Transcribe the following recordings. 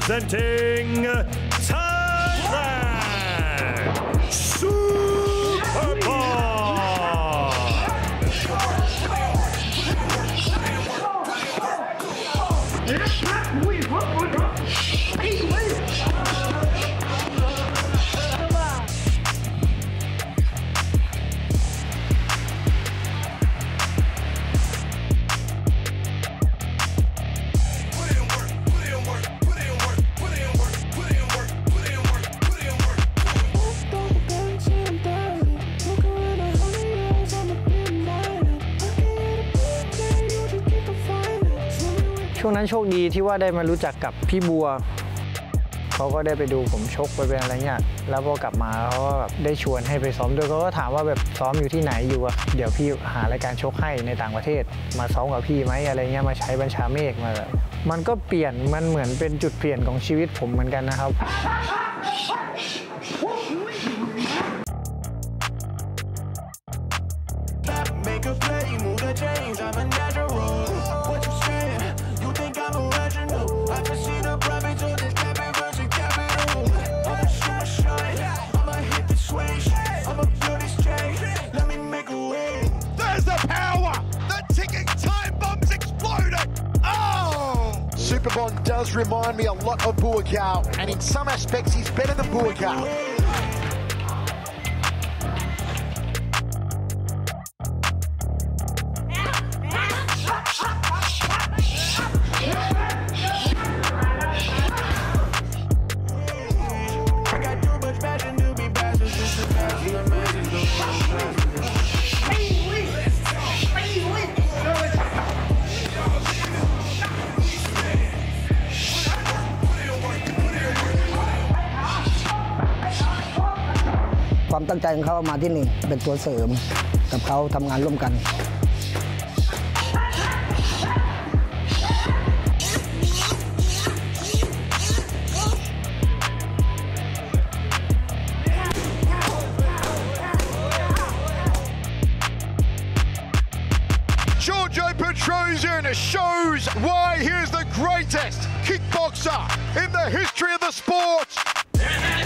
presenting ช่วงนั้นโชคดีที่ว่าได้มารู้จักกับพี่บัวเขาก็ได้ไปดูผมชกไปเป็นอะไรเงี้ยแล้วพอกลับมาเขาก็แบบได้ชวนให้ไปซ้อมด้วยเขาก็ถามว่าแบบซ้อมอยู่ที่ไหนอยู่อะเดี๋ยวพี่หารายการชกให้ในต่างประเทศ มาซ้อมกับพี่ไหมอะไรเงี้ยมาใช้บัญชาเมฆมาแบบมันก็เปลี่ยนมันเหมือนเป็นจุดเปลี่ยนของชีวิตผมเหมือนกันนะครับ Does remind me a lot of Buakau, and in some aspects, he's better than Buakau. ความตั้งใจของเขามาที่นี่เป็นตัวเสริม กับเขาทำงานร่วมกัน greatest kickboxer in the history of the sport.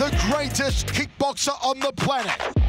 The greatest kickboxer on the planet.